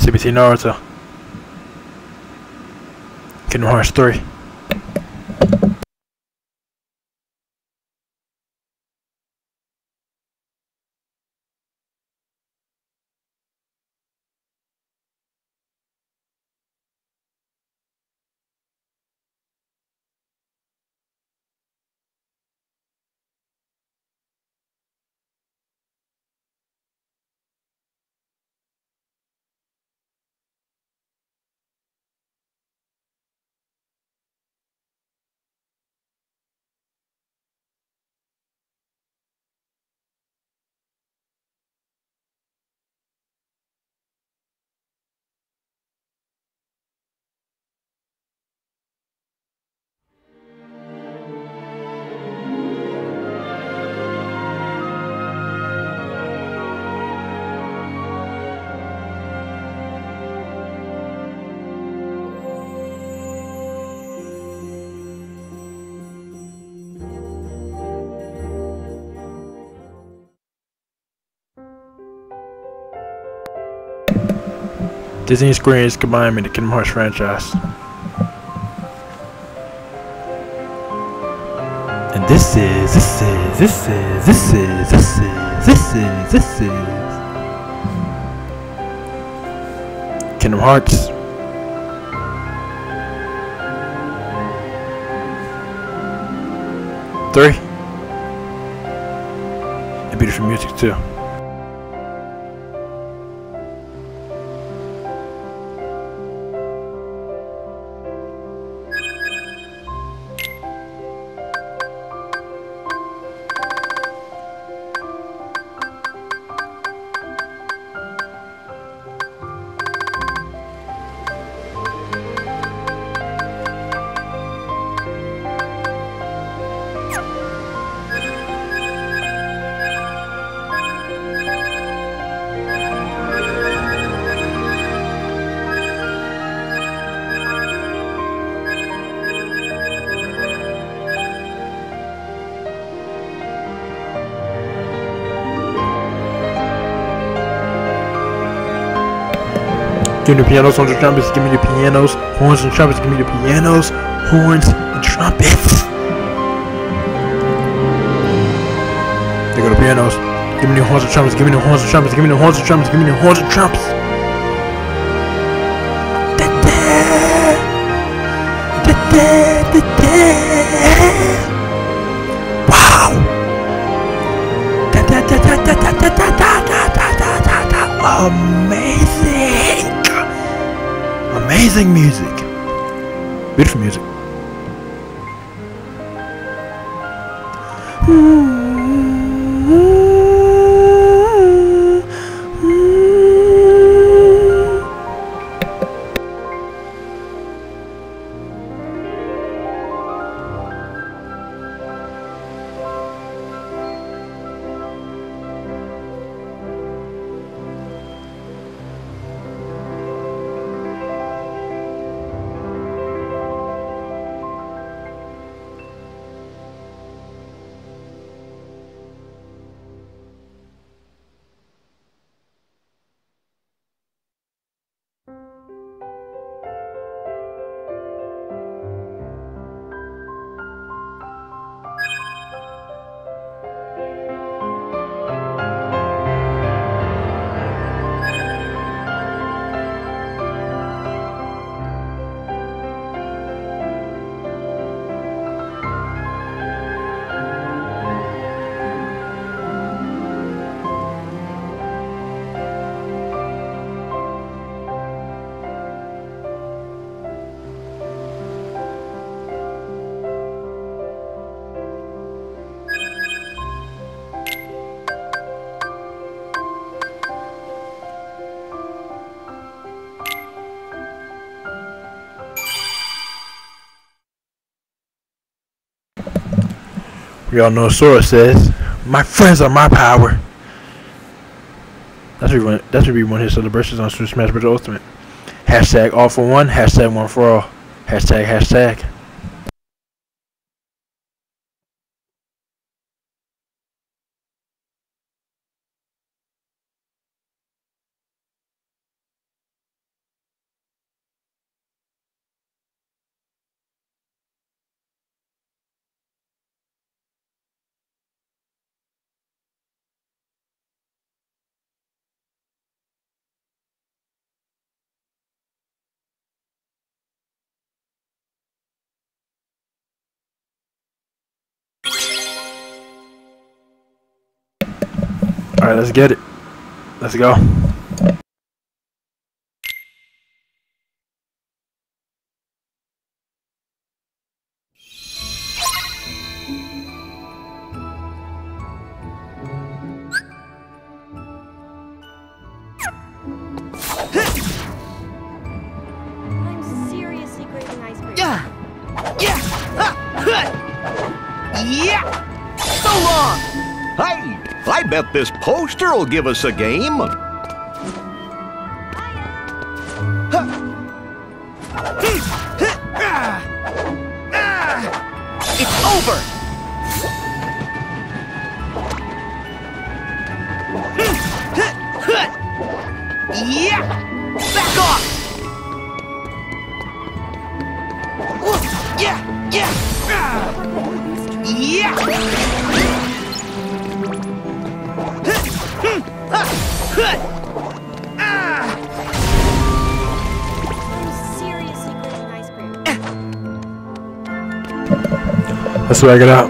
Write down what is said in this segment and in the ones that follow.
CBT Naruto. Kingdom Hearts 3. Disney and combined in the Kingdom Hearts franchise. And this is, this is, this is, this is, this is, this is, this is. Kingdom Hearts. Three. And beautiful music too. Give me the pianos, horns and trumpets, give me the pianos, horns and trumpets, give me the pianos, horns and trumpets. They go to pianos. Give me the horns and trumpets, give me the horns and trumpets, give me the horns and trumpets, give me the horns and trumpets. Da-da. Da-da, da-da. Wow. Da-da-da-da-da-da-da-da-da-da-da-da. Amazing. Amazing music. Beautiful music. We all know Sora says, "My friends are my power." That's what want. That's what we want his celebrations on Super Smash Bros. Ultimate. Hashtag all for one. Hashtag one for all. Hashtag hashtag. Alright, let's get it. Let's go. I'm seriously craving ice cream. Yeah! Yeah! Ha! Yeah! So long! I bet this poster will give us a game. Let's swag it out.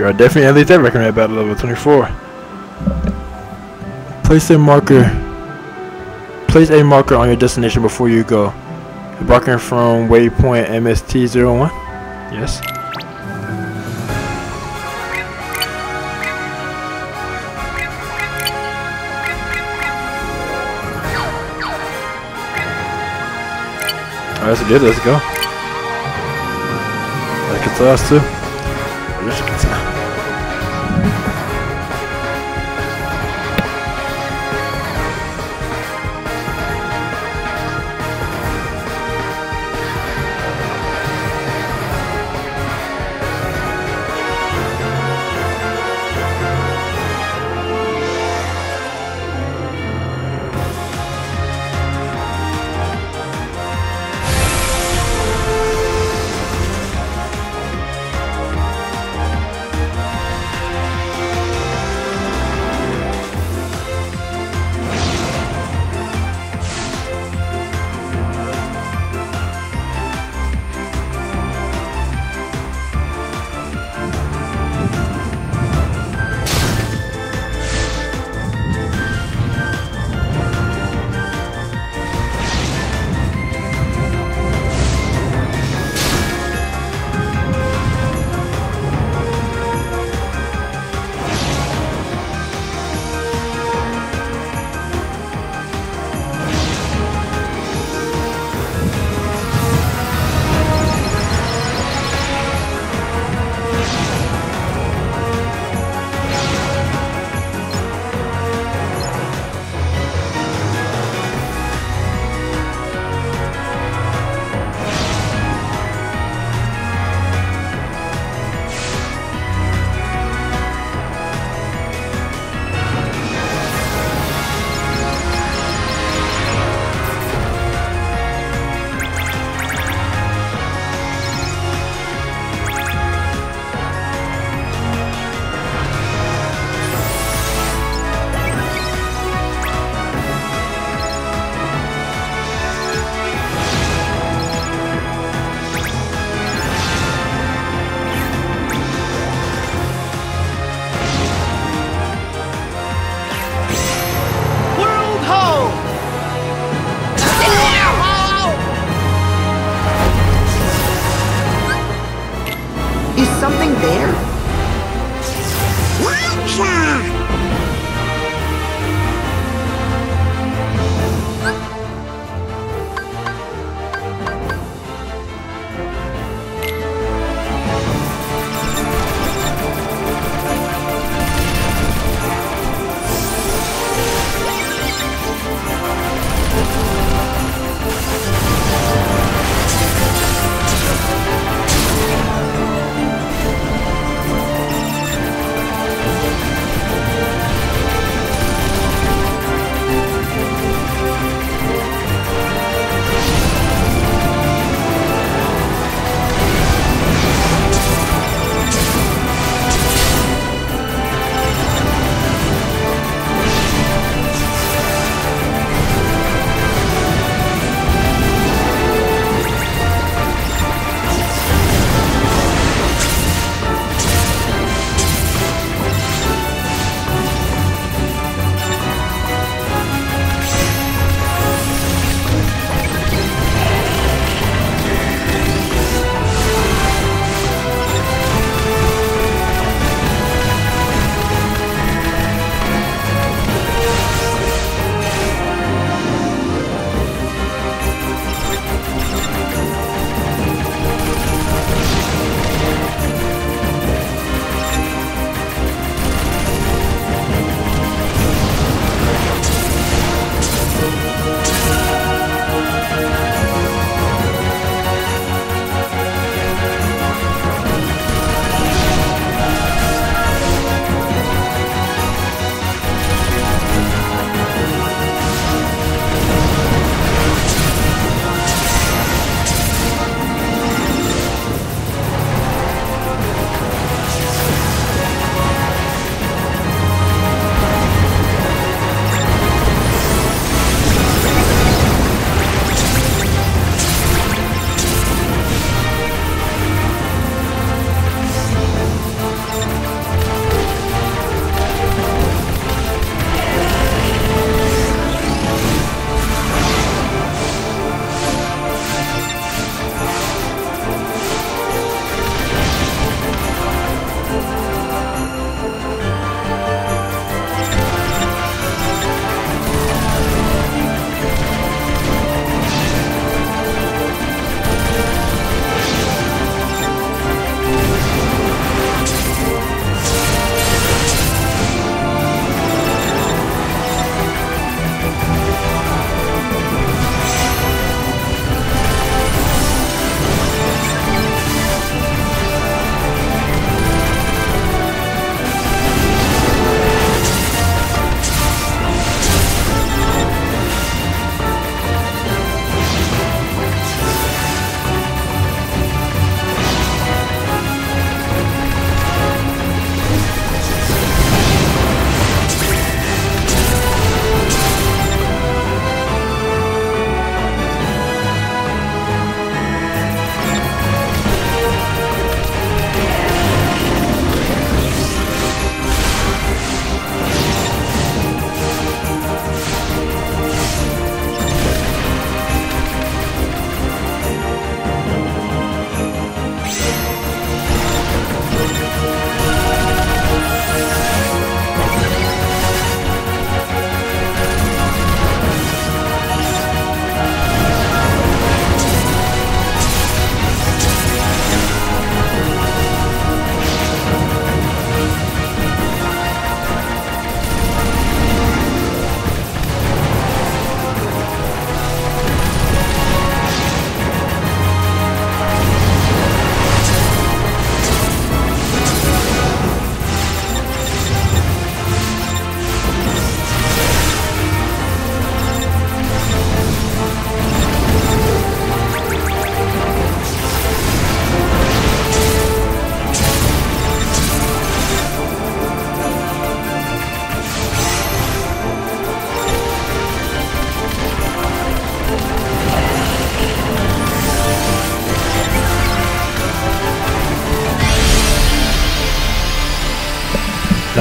You definitely at least that record at battle level 24. Place a marker. Place a marker on your destination before you go. Embarking from waypoint MST01. Yes. Alright, that's good. Let's go. That gets us too.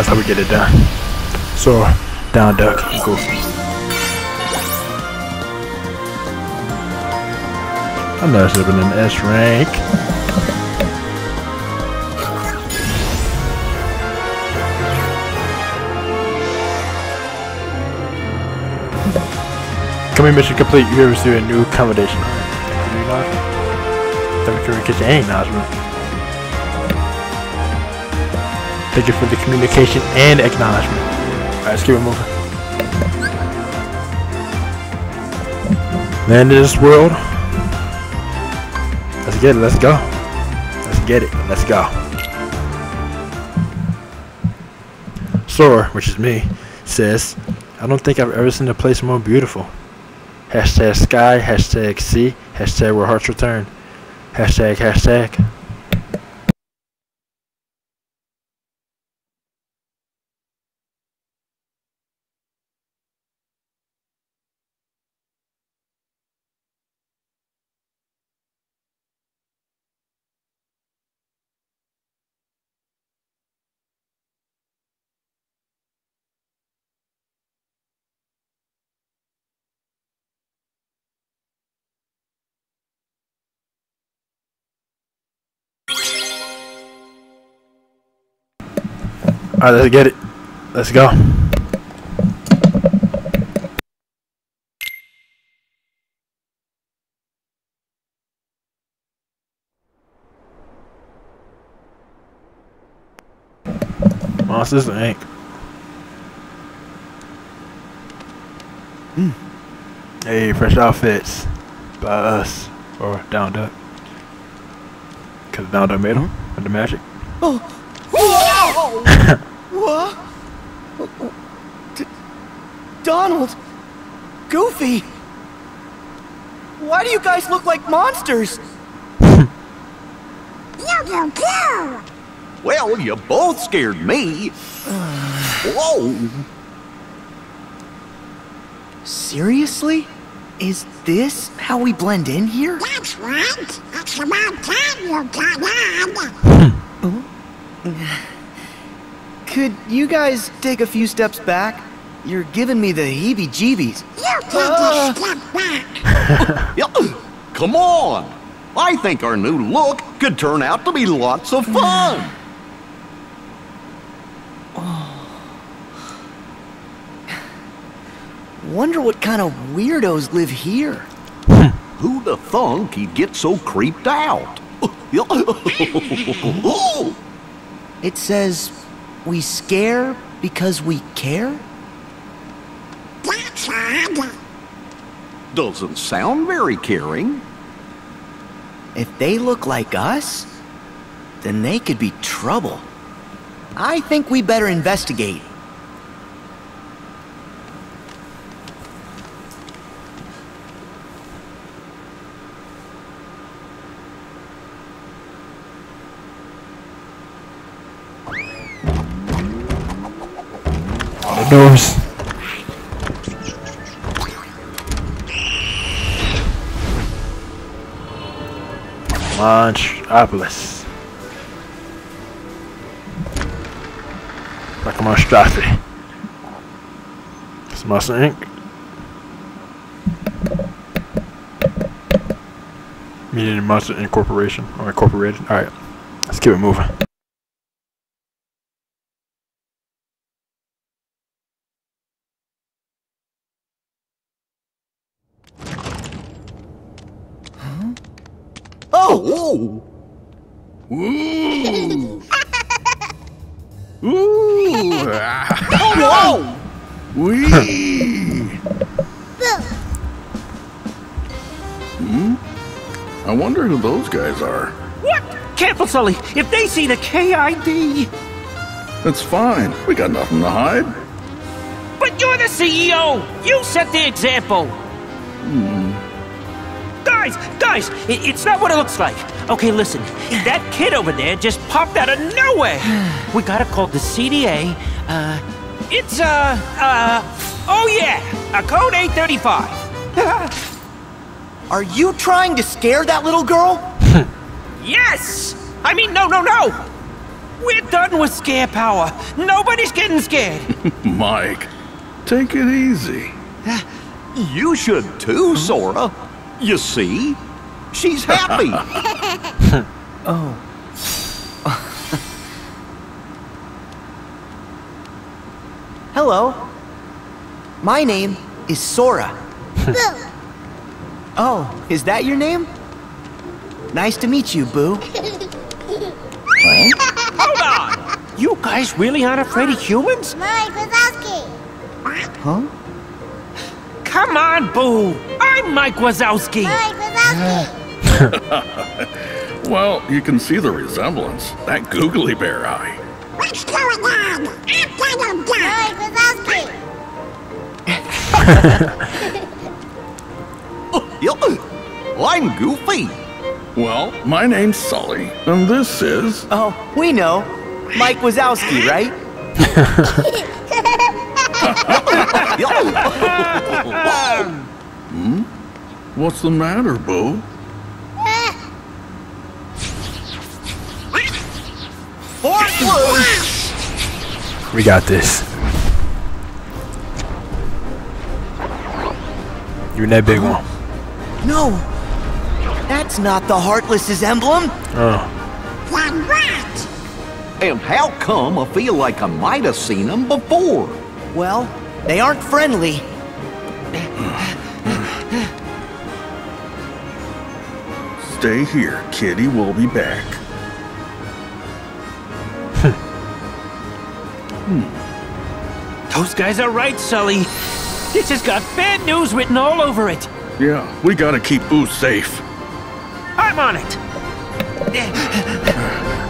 How we get it done. So, Donald Duck, and goofy. I know I should have been in S rank. Coming mission complete. You have received a new accommodation. Thank you for catching any acknowledgement. Thank you for the communication and acknowledgement. Alright, let's keep it moving. Land of this world. Let's get it, let's go. Let's get it, let's go. Sora, which is me, says, I don't think I've ever seen a place more beautiful. Hashtag sky, hashtag sea, hashtag where hearts return. Hashtag, hashtag. Alright, let's get it. Let's go. Monsters Inc. Hmm. Hey, fresh outfits by us or Donald Duck. Cause Donald Duck made them with the magic. Oh, What? D- Donald? Goofy? Why do you guys look like monsters? Well, you both scared me. Whoa. Seriously? Is this how we blend in here? That's right. It's about time you got on. Could you guys take a few steps back? You're giving me the heebie-jeebies. You ah. take a step back. Yeah, Come on. I think our new look could turn out to be lots of fun. Wonder what kind of weirdos live here. Who the have thunk he'd get so creeped out? It says, we scare because we care? That's odd. Doesn't sound very caring. If they look like us, then they could be trouble. I think we better investigate. Monstropolis. Like a monstrosity. It's Monster Inc. Meaning Monster Incorporation or Incorporated. Alright, let's keep it moving. Wee. Hmm? I wonder who those guys are. What? Careful, Sully. If they see the KID. That's fine. We got nothing to hide. But you're the CEO. You set the example. Guys, guys, i- it's not what it looks like. Okay, listen. That kid over there just popped out of nowhere. We gotta call the CDA. Uh, it's, uh, uh, oh yeah, a code 835. Are you trying to scare that little girl? yes! I mean, no, no, no! We're done with scare power. Nobody's getting scared. Mike, take it easy. You should too, Sora. You see? She's happy. Hello. My name is Sora. Boo. Oh, is that your name? Nice to meet you, Boo. Hold on. You guys really aren't afraid of humans? Mike Wazowski. Huh? Come on, Boo. I'm Mike Wazowski. Mike Wazowski. Well, you can see the resemblance. That googly bear eye. What's going? I'm Donald Duck. Mike Wazowski. I'm Goofy. Well, my name's Sully, and this is. Oh, we know. Mike Wazowski, right? hmm? What's the matter, Boo? Fourth Blue. We got this. You're in that big one. No. That's not the Heartless's emblem. Oh. Then what? And how come I feel like I might have seen him before? Well, they aren't friendly. Stay here, Kitty. We'll be back. Hmm. Those guys are right, Sully. This has got bad news written all over it. Yeah, we gotta keep Boo safe. I'm on it. Uh,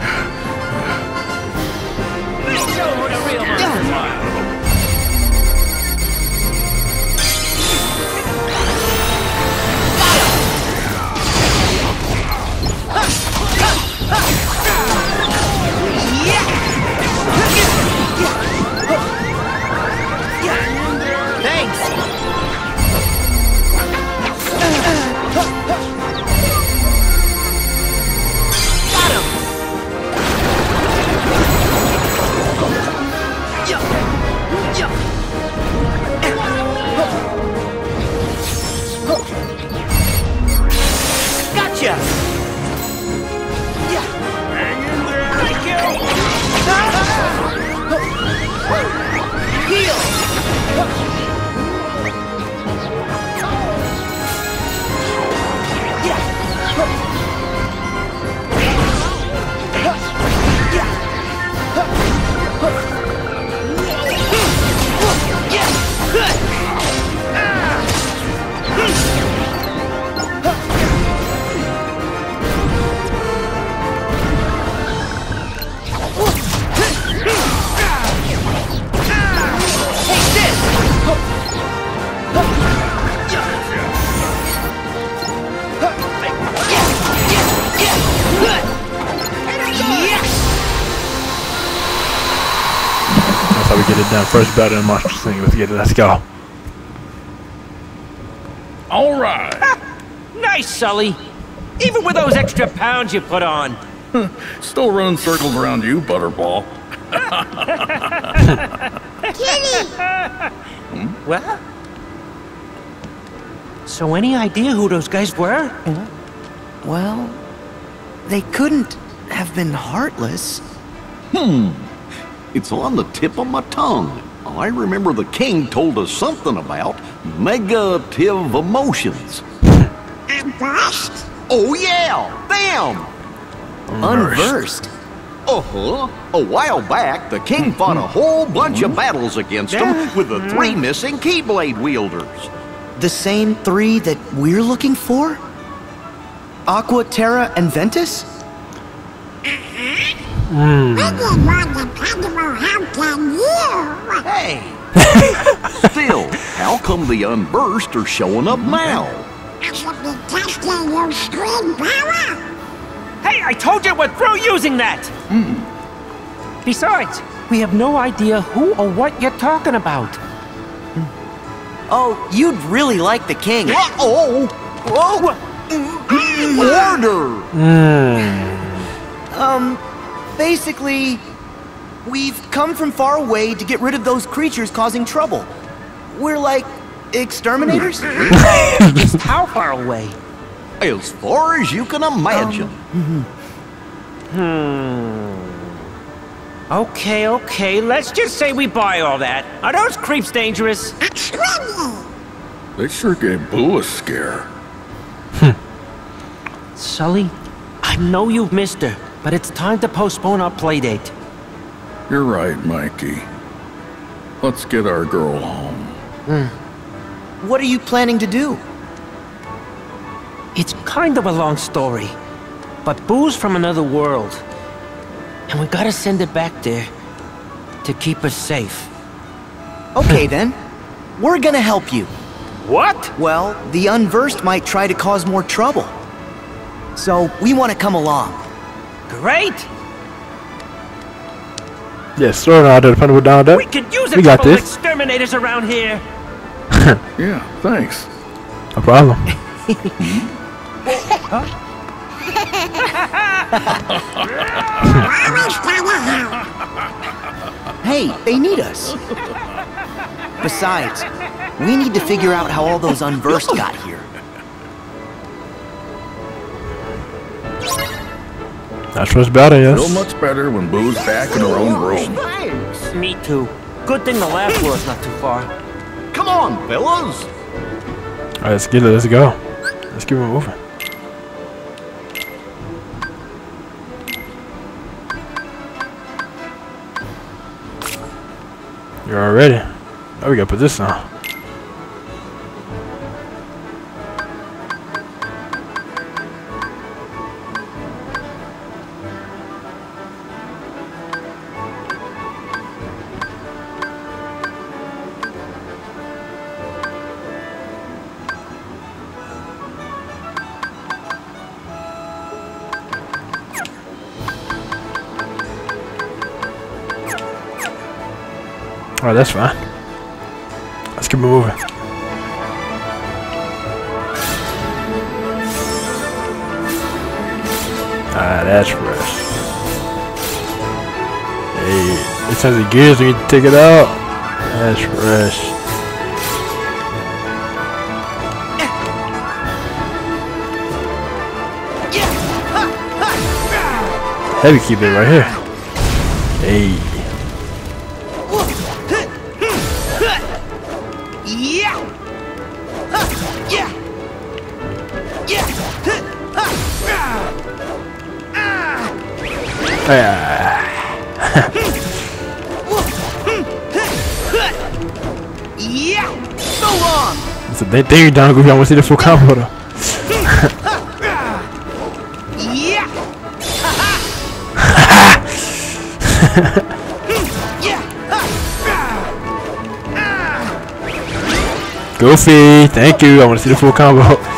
快！First battle in Monster Thing. Let's get it. Let's go. All right. Nice, Sully. Even with those extra pounds you put on. Still running circles around you, Butterball. Kitty. Hmm? Well? So any idea who those guys were? Well, they couldn't have been heartless. It's on the tip of my tongue. I remember the king told us something about negative emotions. I'm. Oh yeah, them! Unversed. Uh-huh. A while back, the king fought a whole bunch of battles against them with the three missing Keyblade wielders. The same three that we're looking for? Aqua, Terra, and Ventus? We didn't want dependable help can you? Hey! Still, how come the Unversed are showing up now? I should be testing your screen power. Hey, I told you we're through using that! Besides, we have no idea who or what you're talking about. Oh, you'd really like the king. Uh-oh! Oh! Order! Um, basically, we've come from far away to get rid of those creatures causing trouble. We're like exterminators? Just how far away? As far as you can imagine. Um, mm-hmm. Hmm. Okay, okay, let's just say we buy all that. Are those creeps dangerous? Extremely. They sure gave Boo a scare. Hmm. Sully, I know you've missed her, but it's time to postpone our playdate. You're right, Mikey. Let's get our girl home. Hmm. What are you planning to do? It's kind of a long story, but Boo's from another world. And we gotta send it back there to keep her safe. Okay then. We're gonna help you. What? Well, the unversed might try to cause more trouble. So, we want to come along. Great! Yes, sir. Now, depending on down We that. could use a We got couple this. exterminators around here. Yeah, thanks. No problem. Always gotta help. Hey, they need us. Besides, we need to figure out how all those unversed got here. That's what's better, Feel yes. much better when Boo's back in her own room. Thanks. Me too. Good thing the last floor is not too far. Come on, fellas. Alright, let's get it. Let's go. Let's keep it moving. You're all ready. Oh, we gotta put this on. That's fine. Let's keep moving. Ah, that's fresh. Hey, it says the gears, we need to take it out. That's fresh. Heavy keep it right here. Hey. Yeah! So long! They think you're down, Goofy. I want to see the full combo though. Yeah! Goofy, thank you. I want to see the full combo.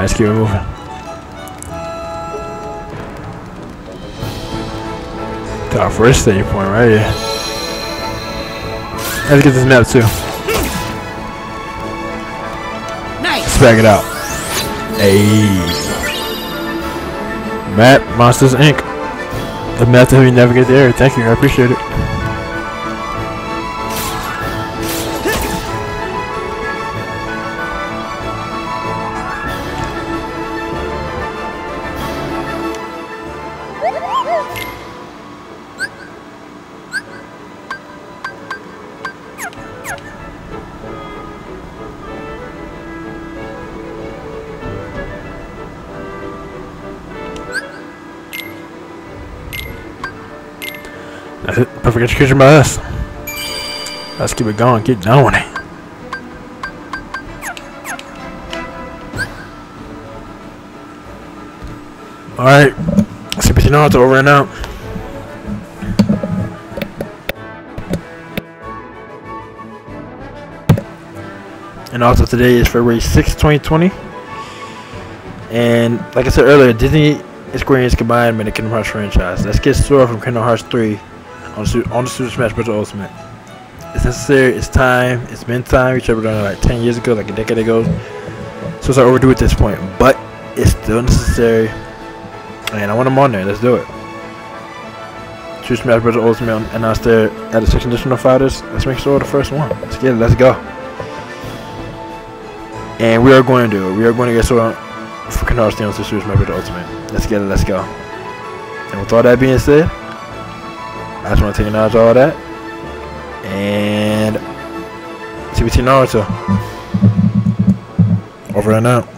Alright, let's keep it moving. To our first save point right here. Let's get this map too. Nice! Let's back it out. Hey. Map Monsters Inc. The map to help you navigate the area. Thank you, I appreciate it. It. Perfect execution by us. Let's keep it going. Keep doing it. Alright. CPT Naruto over and out. And also today is February 6, 2020. And like I said earlier, Disney Square Enix combined made the Kingdom Hearts franchise. Let's get Sora from Kingdom Hearts 3 on, on the Super Smash Bros. Ultimate. It's necessary. It's time. It's been time. We should have done it like 10 years ago, like a decade ago. So it's like overdue at this point. But it's still necessary. And I want them on there. Let's do it. Super Smash Bros. Ultimate announced there at the six additional fighters. Let's make sure the first one. Let's get it. Let's go. And we are going to do it. We are going to get so for Kennard Steele to Super Smash Bros. Ultimate. Let's get it. Let's go. And with all that being said, I just want to take acknowledge all that. And TBT Naruto. Over and out.